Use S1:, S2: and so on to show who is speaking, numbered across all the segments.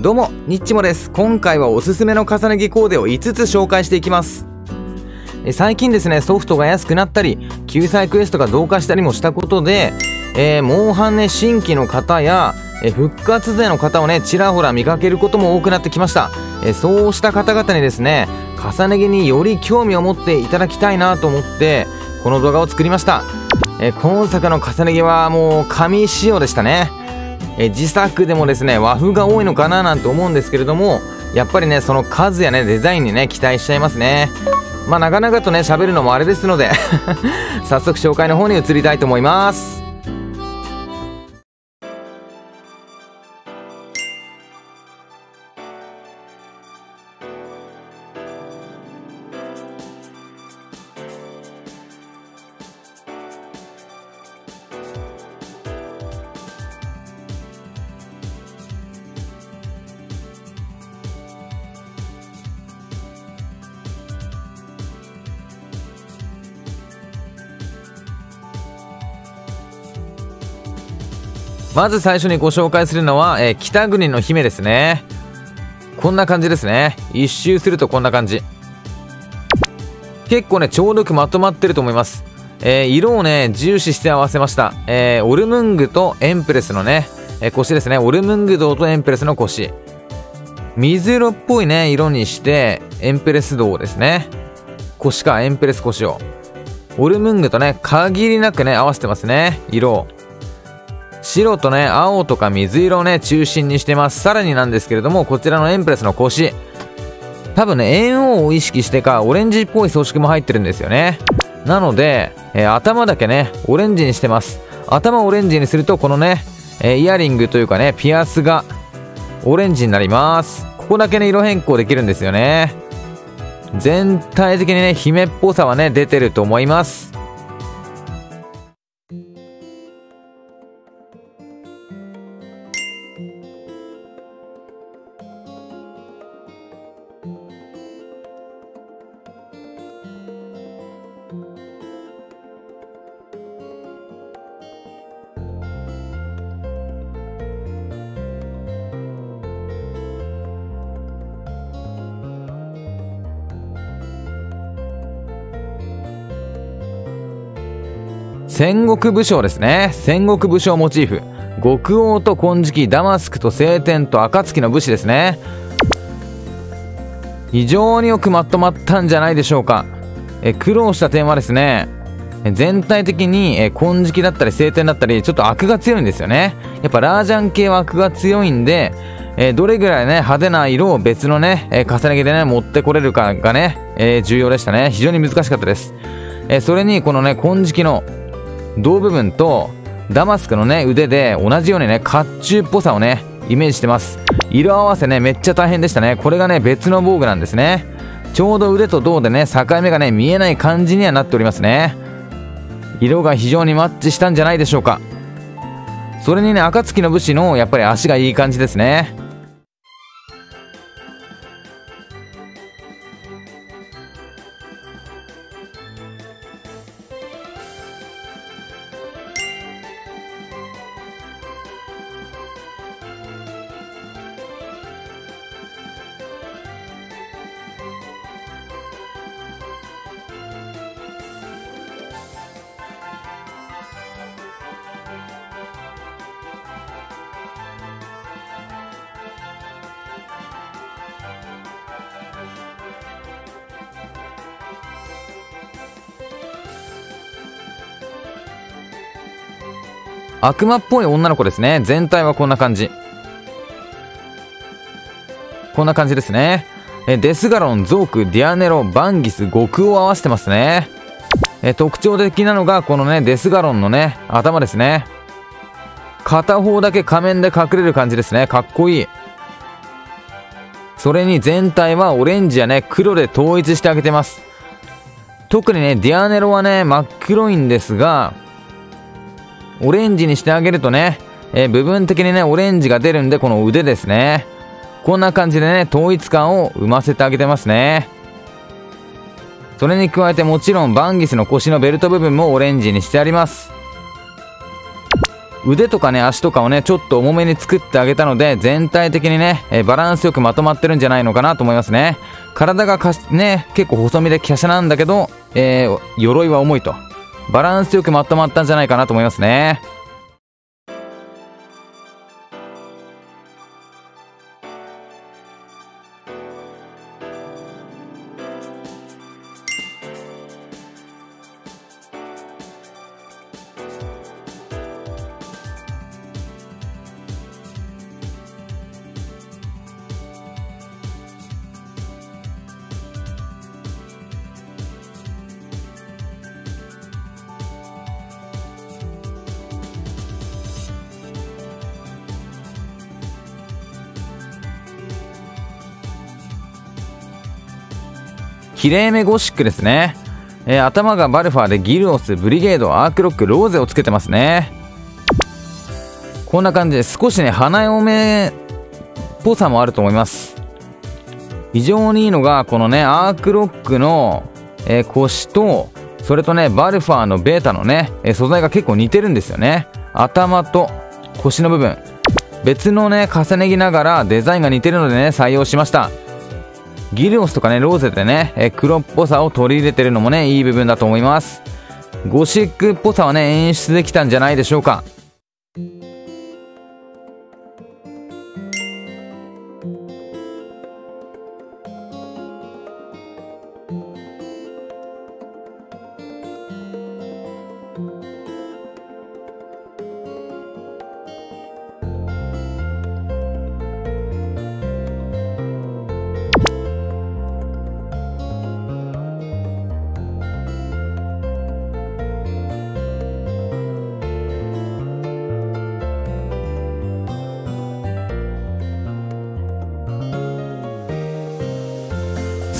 S1: どうも、ニッチモです。今回はおすすめの重ね着コーデを5つ紹介していきます。最近ですね、ソフトが安くなったり、救済クエストが増加したりもしたことで、えー、モンハンね、新規の方や、え復活勢の方をね、ちらほら見かけることも多くなってきました。えそうした方々にですね、重ね着により興味を持っていただきたいなと思って、この動画を作りました。え今作の重ね着はもう紙仕様でしたね。え自作でもですね和風が多いのかななんて思うんですけれどもやっぱりねその数やねデザインにね期待しちゃいますね。まあなかなかとね喋るのもあれですので 早速紹介の方に移りたいと思います。まず最初にご紹介するのは、えー、北国の姫ですね。こんな感じですね。一周するとこんな感じ。結構ねちょうどよくまとまってると思います。えー、色をね重視して合わせました、えー、オルムングとエンプレスのね、えー、腰ですね。オルムング銅とエンプレスの腰。水色っぽいね色にしてエンプレス銅ですね。腰かエンプレス腰を。オルムングとね限りなくね合わせてますね色を。白とね青とか水色をね中心にしてます。さらになんですけれどもこちらのエンプレスの腰。多分ね円王を意識してかオレンジっぽい装飾も入ってるんですよね。なので、えー、頭だけねオレンジにしてます。頭をオレンジにするとこのね、えー、イヤリングというかねピアスがオレンジになります。ここだけね色変更できるんですよね。全体的にね姫っぽさはね出てると思います。戦国武将ですね。戦国武将モチーフ。極王と金色ダマスクと晴天と暁の武士ですね。非常によくまとまったんじゃないでしょうか。え苦労した点はですね全体的にえ金色だったり晴天だったりちょっと悪が強いんですよね。やっぱラージャン系は悪が強いんでえどれぐらいね派手な色を別のね、え重ね着でね持ってこれるかがね、え重要でしたね。非常に難しかったです、えそれにこのね金色の胴部分とダマスクのね腕で同じようにね甲冑っぽさをねイメージしてます。色合わせねめっちゃ大変でしたね。これがね別の防具なんですね。ちょうど腕と胴でね境目がね見えない感じにはなっておりますね。色が非常にマッチしたんじゃないでしょうか。それにね暁の武士のやっぱり足がいい感じですね。悪魔っぽい女の子ですね。全体はこんな感じ。こんな感じですね。えデスガロン、ゾーク、ディアネロ、バンギス、極を合わせてますね。え特徴的なのがこのねデスガロンのね頭ですね。片方だけ仮面で隠れる感じですね。かっこいい。それに全体はオレンジやね黒で統一してあげてます。特にねディアネロはね真っ黒いんですがオレンジにしてあげるとね、えー、部分的にね、オレンジが出るんで、この腕ですね。こんな感じでね、統一感を生ませてあげてますね。それに加えてもちろんバンギスの腰のベルト部分もオレンジにしてあります。腕とかね足とかをねちょっと重めに作ってあげたので全体的にね、えバランスよくまとまってるんじゃないのかなと思いますね体がかね結構細身で華奢なんだけど、えー、鎧は重いとバランスよくまとまったんじゃないかなと思いますね。きれいめゴシックですね、えー、頭がバルファーでギルオスブリゲードアークロックローゼをつけてますね。こんな感じで少しね花嫁っぽさもあると思います。非常にいいのがこのねアークロックの、えー、腰とそれとねバルファーのベータのね、えー、素材が結構似てるんですよね。頭と腰の部分。別のね重ね着ながらデザインが似てるのでね採用しました。ギルオスとかね、ローゼでね、え黒っぽさを取り入れてるのもね、いい部分だと思います。ゴシックっぽさはね、演出できたんじゃないでしょうか。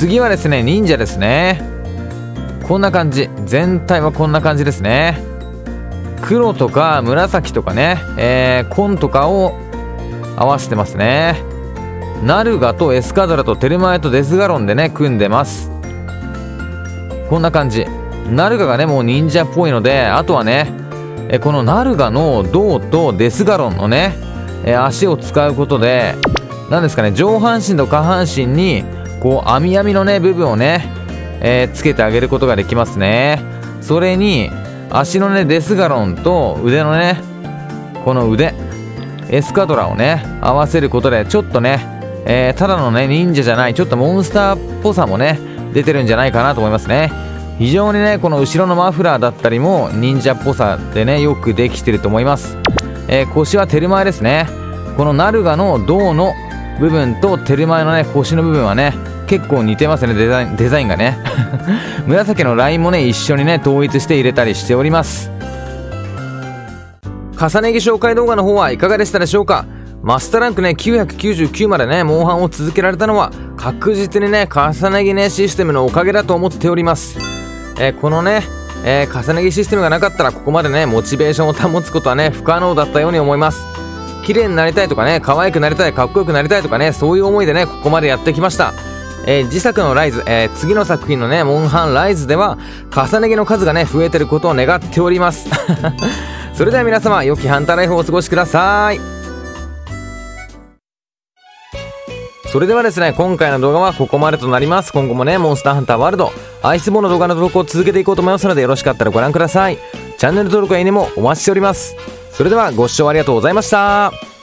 S1: 次はですね忍者ですね。こんな感じ。全体はこんな感じですね。黒とか紫とかね、えー、紺とかを合わせてますね。ナルガとエスカドラとテルマエとデスガロンでね組んでます。こんな感じ。ナルガがねもう忍者っぽいのであとはねえこのナルガの銅とデスガロンのねえ足を使うことで何ですかね上半身と下半身にこう網網のね部分をね、えー、つけてあげることができますね。それに足のねデスガロンと腕のねこの腕エスカドラをね合わせることでちょっとね、えー、ただのね忍者じゃないちょっとモンスターっぽさもね出てるんじゃないかなと思いますね。非常にねこの後ろのマフラーだったりも忍者っぽさでねよくできてると思います、えー、腰はテルマエですね。このナルガの銅の部分とテルマエのね腰の部分はね結構似てますねデザインデザインがね。紫のラインもね一緒にね統一して入れたりしております。重ね着紹介動画の方はいかがでしたでしょうか？マスターランクね999までねモンハンを続けられたのは確実にね重ね着ねシステムのおかげだと思っております、えー、このねえー、重ね着システムがなかったらここまでねモチベーションを保つことはね不可能だったように思います。綺麗になりたいとかね可愛くなりたいかっこよくなりたいとかねそういう思いでねここまでやってきました。えー、自作のライズ、えー、次の作品のね、モンハンライズでは、重ね着の数がね、増えてることを願っております。それでは皆様、良きハンターライフをお過ごしください。それではですね、今回の動画はここまでとなります。今後もね、モンスターハンターワールド、アイスボーンの動画の投稿を続けていこうと思いますので、よろしかったらご覧ください。チャンネル登録やいいねもお待ちしております。それではご視聴ありがとうございました。